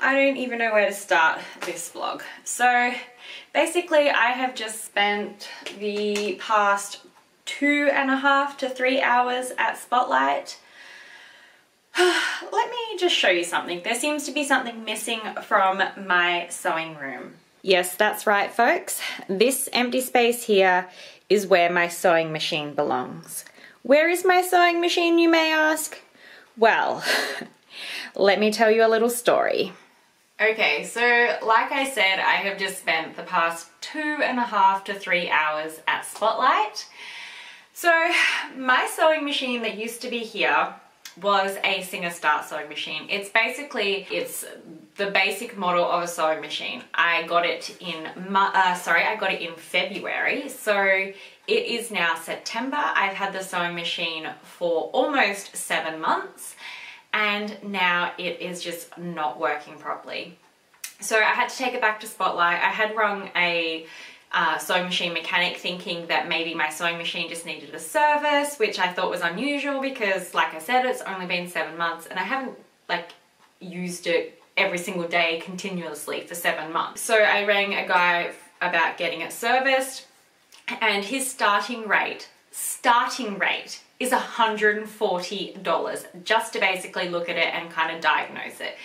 I don't even know where to start this vlog. So basically I have just spent the past two and a half to three hours at Spotlight. Let me just show you something. There seems to be something missing from my sewing room. Yes, that's right folks. This empty space here is where my sewing machine belongs. Where is my sewing machine you may ask? Well, let me tell you a little story. Okay, so like I said, I have just spent the past two and a half to three hours at Spotlight. So my sewing machine that used to be here was a Singer Start sewing machine. It's basically, it's the basic model of a sewing machine. I got it in, uh, sorry, I got it in February. So it is now September. I've had the sewing machine for almost seven months and now it is just not working properly. So I had to take it back to Spotlight. I had rung a uh, sewing machine mechanic thinking that maybe my sewing machine just needed a service, which I thought was unusual because like I said, it's only been seven months and I haven't like used it every single day continuously for seven months. So I rang a guy about getting it serviced and his starting rate, starting rate is $140 just to basically look at it and kind of diagnose it.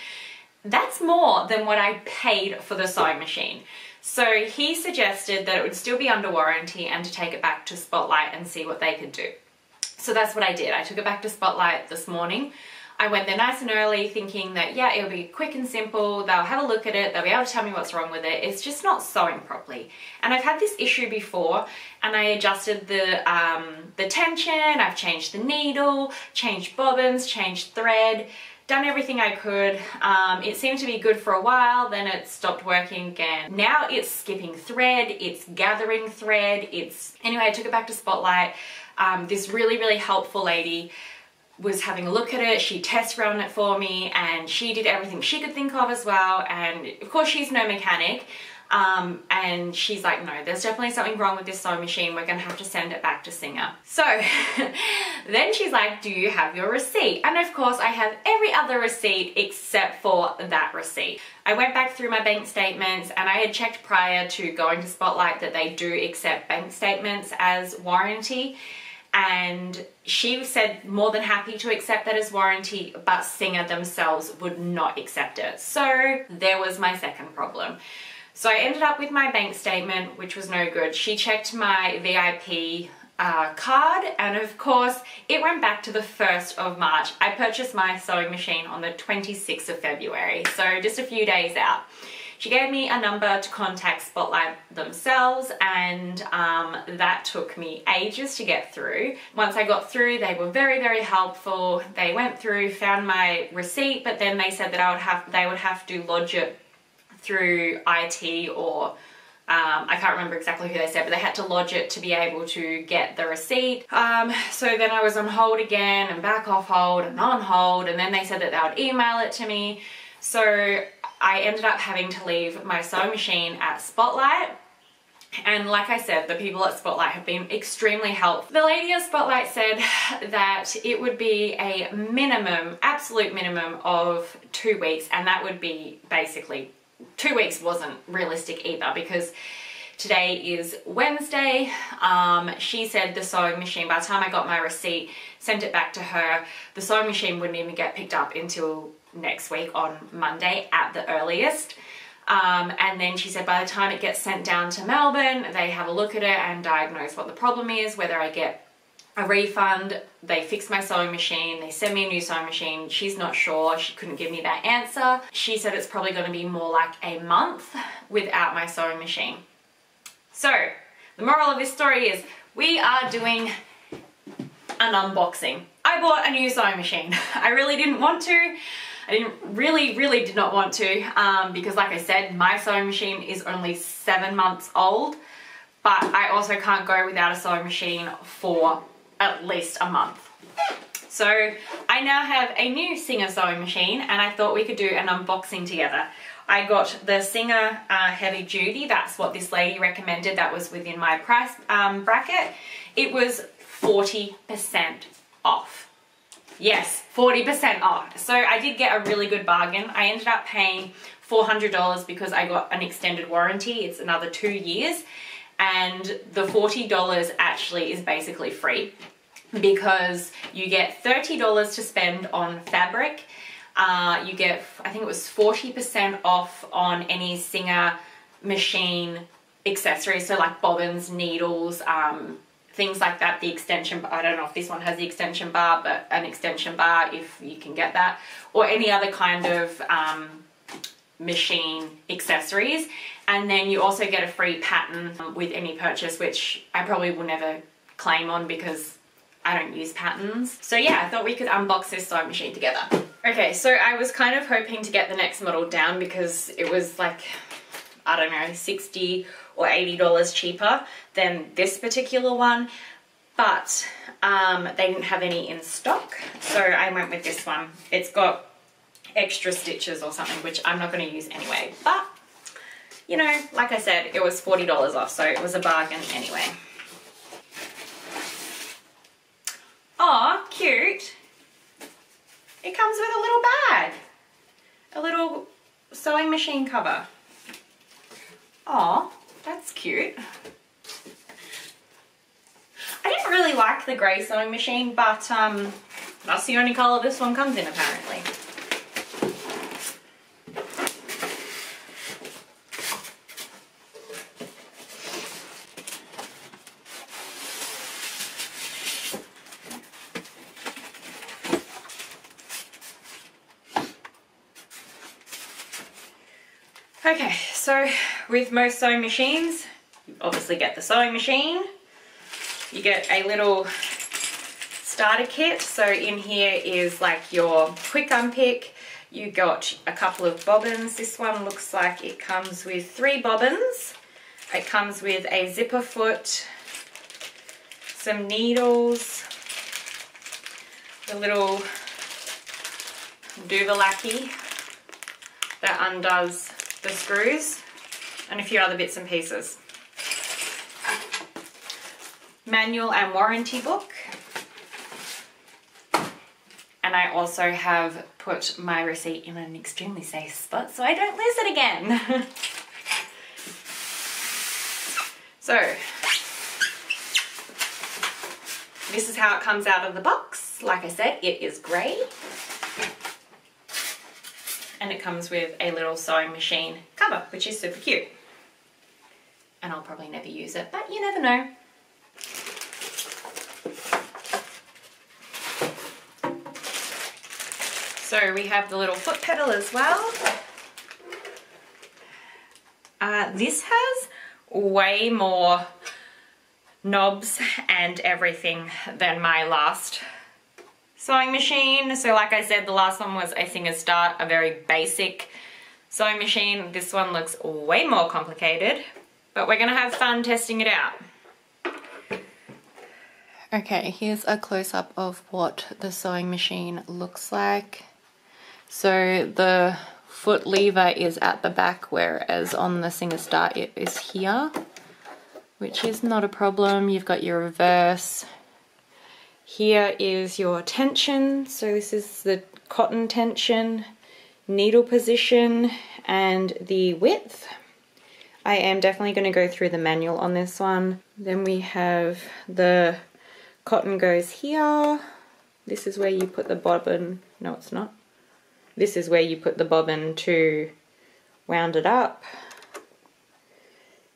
That's more than what I paid for the sewing machine. So he suggested that it would still be under warranty and to take it back to Spotlight and see what they could do. So that's what I did. I took it back to Spotlight this morning. I went there nice and early thinking that, yeah, it'll be quick and simple. They'll have a look at it. They'll be able to tell me what's wrong with it. It's just not sewing properly. And I've had this issue before and I adjusted the, um, the tension. I've changed the needle, changed bobbins, changed thread done everything I could. Um, it seemed to be good for a while, then it stopped working again. Now it's skipping thread, it's gathering thread, it's... Anyway, I took it back to Spotlight. Um, this really, really helpful lady was having a look at it, she test ran it for me and she did everything she could think of as well and of course she's no mechanic um, and she's like, no, there's definitely something wrong with this sewing machine. We're gonna have to send it back to Singer. So then she's like, do you have your receipt? And of course I have every other receipt except for that receipt. I went back through my bank statements and I had checked prior to going to Spotlight that they do accept bank statements as warranty and she said more than happy to accept that as warranty but Singer themselves would not accept it. So there was my second problem. So I ended up with my bank statement, which was no good. She checked my VIP uh, card and of course it went back to the 1st of March. I purchased my sewing machine on the 26th of February, so just a few days out. She gave me a number to contact Spotlight themselves and um, that took me ages to get through. Once I got through, they were very, very helpful. They went through, found my receipt, but then they said that I would have, they would have to lodge it through IT or um, I can't remember exactly who they said, but they had to lodge it to be able to get the receipt. Um, so then I was on hold again and back off hold and on hold and then they said that they would email it to me. So I ended up having to leave my sewing machine at Spotlight and like I said, the people at Spotlight have been extremely helpful. The lady at Spotlight said that it would be a minimum, absolute minimum of two weeks and that would be basically two weeks wasn't realistic either because today is Wednesday. Um, she said the sewing machine, by the time I got my receipt, sent it back to her, the sewing machine wouldn't even get picked up until next week on Monday at the earliest. Um, and then she said by the time it gets sent down to Melbourne, they have a look at it and diagnose what the problem is, whether I get a refund, they fix my sewing machine, they send me a new sewing machine, she's not sure, she couldn't give me that answer. She said it's probably gonna be more like a month without my sewing machine. So, the moral of this story is we are doing an unboxing. I bought a new sewing machine. I really didn't want to. I didn't really, really did not want to um, because like I said, my sewing machine is only seven months old, but I also can't go without a sewing machine for at least a month. So I now have a new Singer sewing machine and I thought we could do an unboxing together. I got the Singer uh, Heavy Duty, that's what this lady recommended, that was within my price um, bracket. It was 40% off. Yes, 40% off. So I did get a really good bargain. I ended up paying $400 because I got an extended warranty. It's another two years. And the $40 actually is basically free because you get $30 to spend on fabric. Uh, you get, I think it was 40% off on any Singer machine accessories. So like bobbins, needles, um, things like that, the extension, I don't know if this one has the extension bar, but an extension bar if you can get that, or any other kind of um, machine accessories. And then you also get a free pattern with any purchase, which I probably will never claim on because I don't use patterns. So yeah, I thought we could unbox this sewing machine together. Okay, so I was kind of hoping to get the next model down because it was like, I don't know, 60 or $80 cheaper than this particular one, but um, they didn't have any in stock. So I went with this one. It's got extra stitches or something, which I'm not gonna use anyway, but you know, like I said, it was $40 off, so it was a bargain anyway. Aw, cute. It comes with a little bag. A little sewing machine cover. Aw, that's cute. I didn't really like the grey sewing machine, but um, that's the only colour this one comes in apparently. Okay, so with most sewing machines, you obviously get the sewing machine. You get a little starter kit. So in here is like your quick unpick. You got a couple of bobbins. This one looks like it comes with three bobbins. It comes with a zipper foot, some needles, the little Duvalaki that undoes the screws and a few other bits and pieces. Manual and warranty book. And I also have put my receipt in an extremely safe spot so I don't lose it again. so, this is how it comes out of the box. Like I said, it is grey and it comes with a little sewing machine cover, which is super cute. And I'll probably never use it, but you never know. So we have the little foot pedal as well. Uh, this has way more knobs and everything than my last sewing machine. So like I said, the last one was a Singer Start, a very basic sewing machine. This one looks way more complicated, but we're gonna have fun testing it out. Okay, here's a close-up of what the sewing machine looks like. So the foot lever is at the back, whereas on the Singer Start it is here, which is not a problem. You've got your reverse, here is your tension. So this is the cotton tension, needle position, and the width. I am definitely going to go through the manual on this one. Then we have the cotton goes here. This is where you put the bobbin. No, it's not. This is where you put the bobbin to wound it up.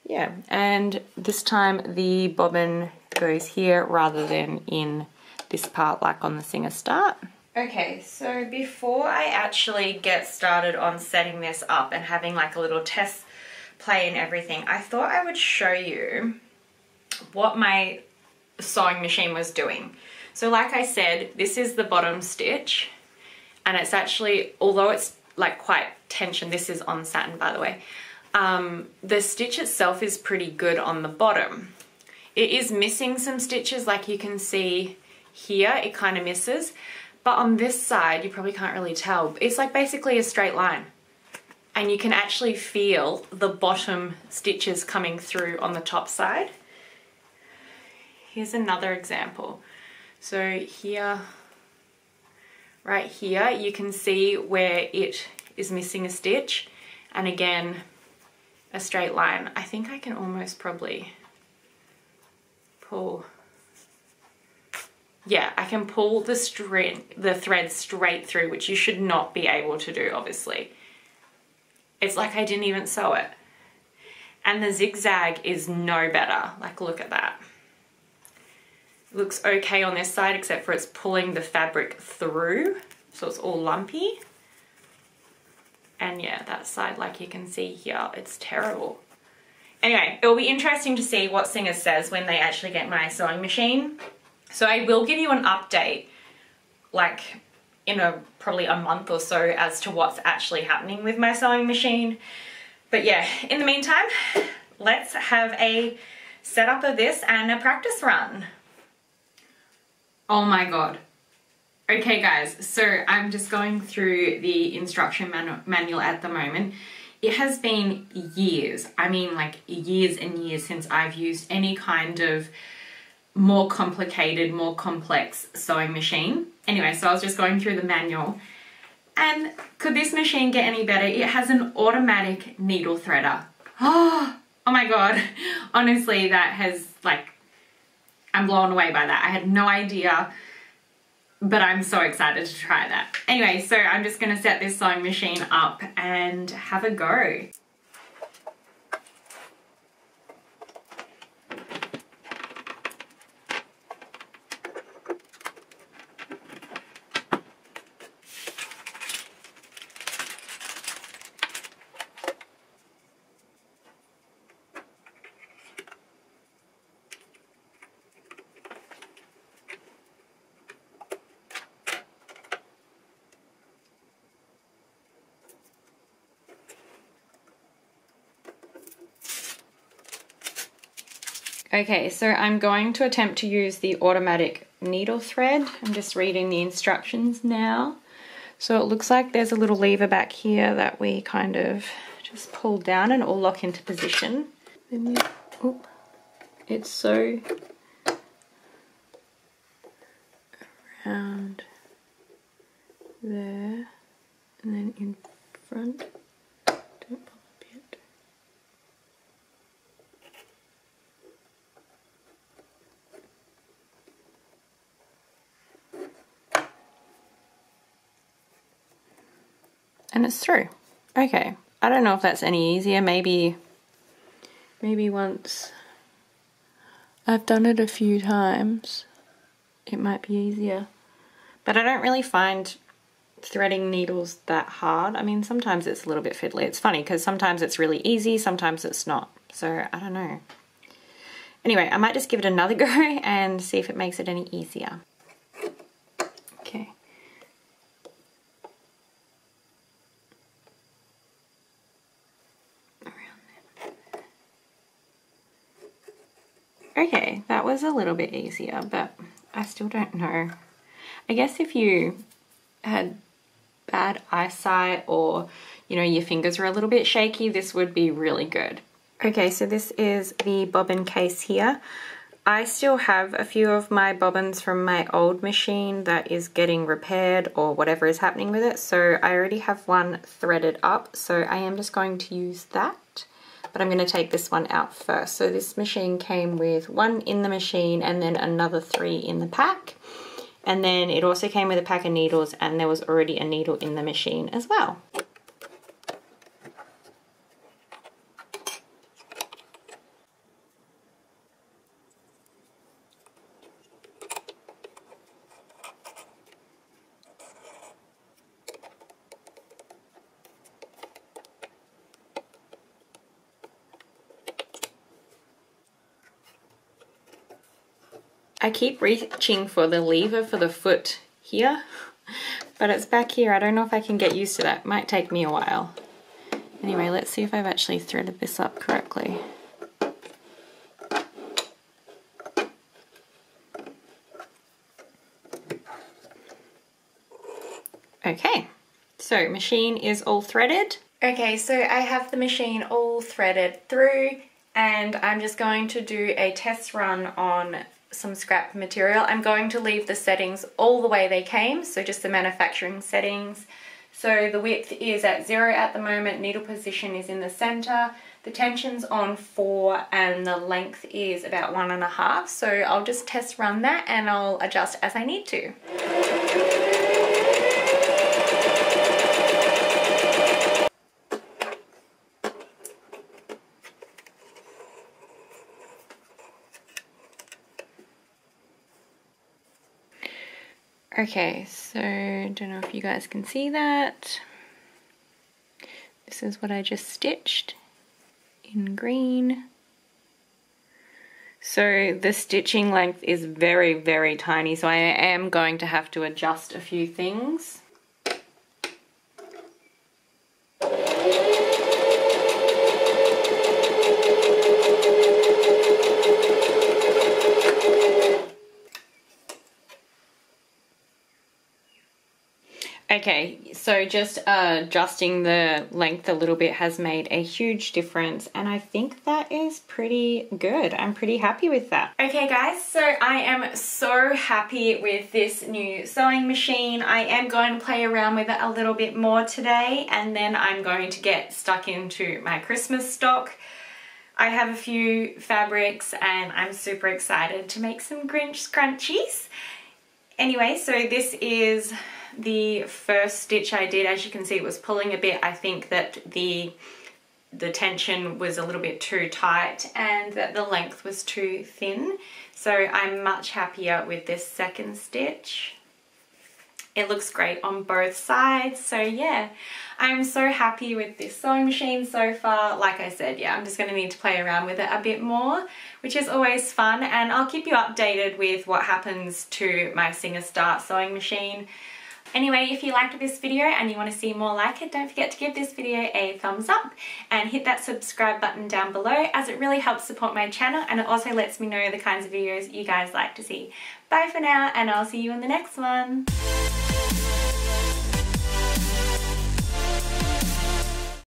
Yeah, and this time the bobbin goes here rather than in this part like on the Singer Start. Okay, so before I actually get started on setting this up and having like a little test play and everything, I thought I would show you what my sewing machine was doing. So like I said, this is the bottom stitch and it's actually, although it's like quite tension, this is on satin by the way, um, the stitch itself is pretty good on the bottom. It is missing some stitches like you can see here it kind of misses but on this side you probably can't really tell it's like basically a straight line and you can actually feel the bottom stitches coming through on the top side here's another example so here right here, you can see where it is missing a stitch. And again, a straight line. I think I can almost probably pull yeah, I can pull the string, the thread straight through, which you should not be able to do, obviously. It's like I didn't even sew it. And the zigzag is no better. Like, look at that. It looks okay on this side, except for it's pulling the fabric through. So it's all lumpy. And yeah, that side, like you can see here, it's terrible. Anyway, it will be interesting to see what Singer says when they actually get my sewing machine. So I will give you an update, like in a probably a month or so as to what's actually happening with my sewing machine. But yeah, in the meantime, let's have a setup of this and a practice run. Oh my God. Okay guys, so I'm just going through the instruction manu manual at the moment. It has been years, I mean like years and years since I've used any kind of more complicated, more complex sewing machine. Anyway, so I was just going through the manual and could this machine get any better? It has an automatic needle threader. Oh, oh my God. Honestly, that has like, I'm blown away by that. I had no idea, but I'm so excited to try that. Anyway, so I'm just gonna set this sewing machine up and have a go. Okay, so I'm going to attempt to use the automatic needle thread. I'm just reading the instructions now. So it looks like there's a little lever back here that we kind of just pull down and will lock into position. Then it's so around there and then in front. And it's through. Okay, I don't know if that's any easier. Maybe, maybe once I've done it a few times, it might be easier. But I don't really find threading needles that hard. I mean, sometimes it's a little bit fiddly. It's funny because sometimes it's really easy, sometimes it's not. So I don't know. Anyway, I might just give it another go and see if it makes it any easier. Okay, that was a little bit easier, but I still don't know. I guess if you had bad eyesight or, you know, your fingers are a little bit shaky, this would be really good. Okay, so this is the bobbin case here. I still have a few of my bobbins from my old machine that is getting repaired or whatever is happening with it. So I already have one threaded up, so I am just going to use that but I'm going to take this one out first. So this machine came with one in the machine and then another three in the pack. And then it also came with a pack of needles and there was already a needle in the machine as well. I keep reaching for the lever for the foot here, but it's back here. I don't know if I can get used to that. Might take me a while. Anyway, let's see if I've actually threaded this up correctly. Okay, so machine is all threaded. Okay, so I have the machine all threaded through and I'm just going to do a test run on some scrap material. I'm going to leave the settings all the way they came, so just the manufacturing settings. So the width is at zero at the moment, needle position is in the center, the tension's on four and the length is about one and a half. So I'll just test run that and I'll adjust as I need to. Okay, so I don't know if you guys can see that. This is what I just stitched in green. So the stitching length is very, very tiny, so I am going to have to adjust a few things. Okay, so just uh, adjusting the length a little bit has made a huge difference and I think that is pretty good. I'm pretty happy with that. Okay guys, so I am so happy with this new sewing machine. I am going to play around with it a little bit more today and then I'm going to get stuck into my Christmas stock. I have a few fabrics and I'm super excited to make some Grinch scrunchies. Anyway, so this is the first stitch I did, as you can see, it was pulling a bit. I think that the the tension was a little bit too tight and that the length was too thin. So I'm much happier with this second stitch. It looks great on both sides. So yeah, I'm so happy with this sewing machine so far. Like I said, yeah, I'm just gonna need to play around with it a bit more, which is always fun. And I'll keep you updated with what happens to my Singer Start sewing machine. Anyway, if you liked this video and you want to see more like it, don't forget to give this video a thumbs up and hit that subscribe button down below as it really helps support my channel and it also lets me know the kinds of videos you guys like to see. Bye for now and I'll see you in the next one.